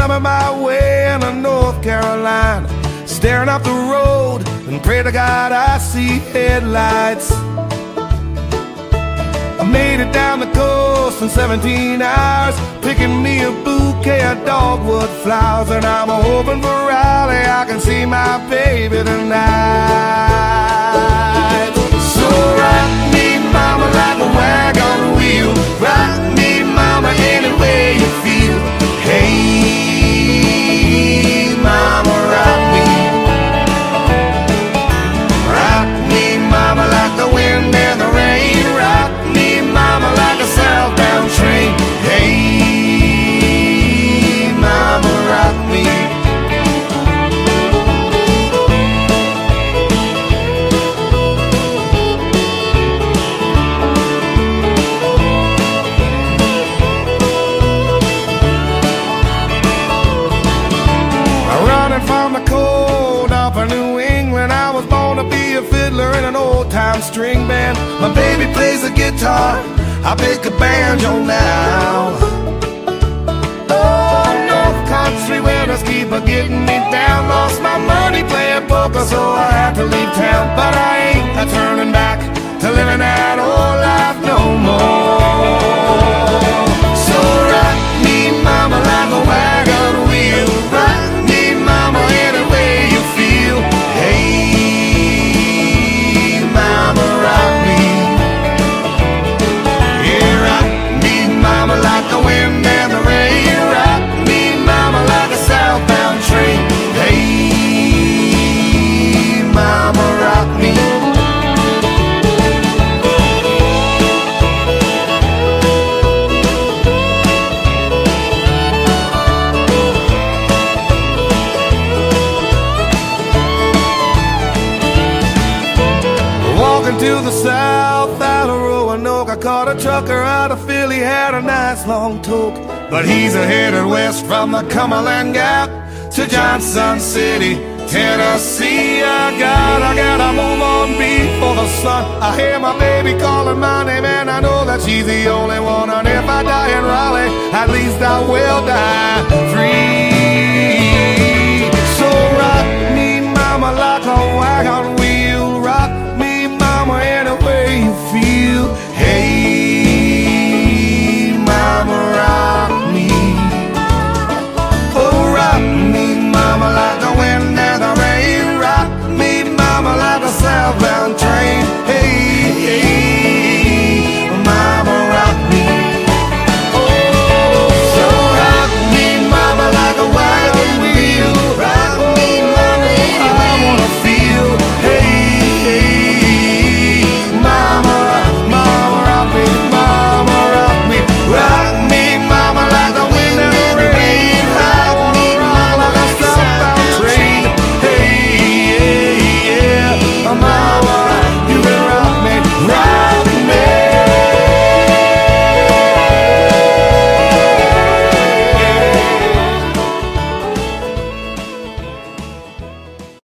thumbing my way into North Carolina, staring up the road and pray to God I see headlights. I made it down the coast in 17 hours, picking me a bouquet of dogwood flowers, and I'm hoping for Raleigh I can see my baby tonight. To be a fiddler in an old time string band. My baby plays the guitar, I pick a banjo now. Oh, North Country winters keep a getting me down. Lost my money playing poker, so I had to leave town. To the south out of Roanoke, I caught a trucker out of Philly, had a nice long toke. But he's a headed west from the Cumberland Gap to Johnson City, Tennessee. I got, I gotta move on before the sun. I hear my baby calling my name, and I know that she's the only one. And if I die in